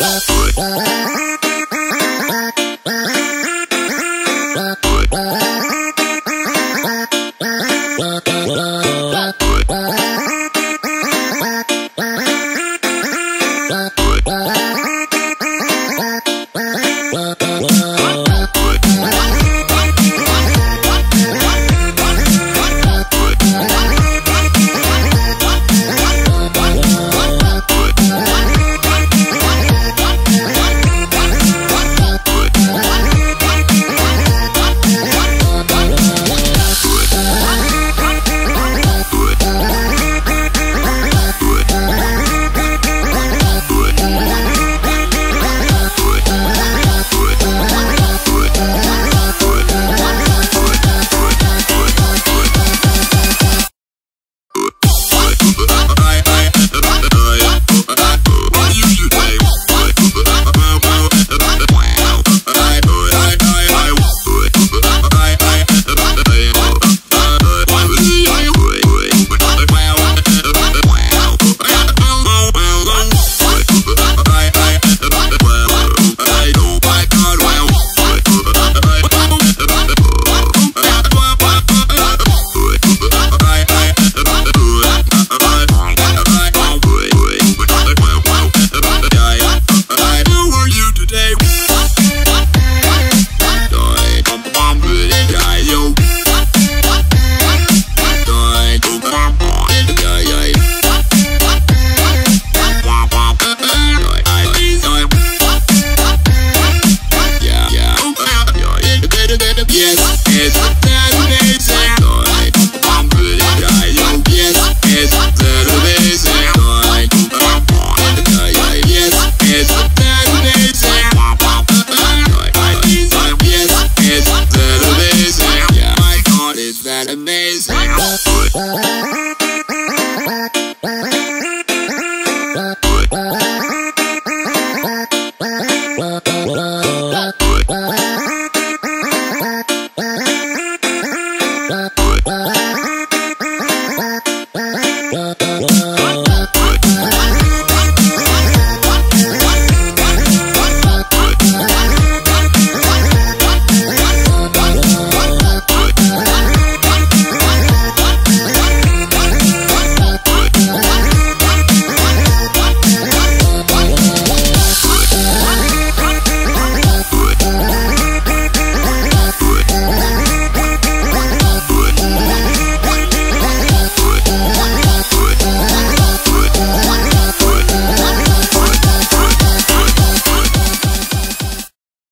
Música Bye. yes, it's bad. Uh -huh.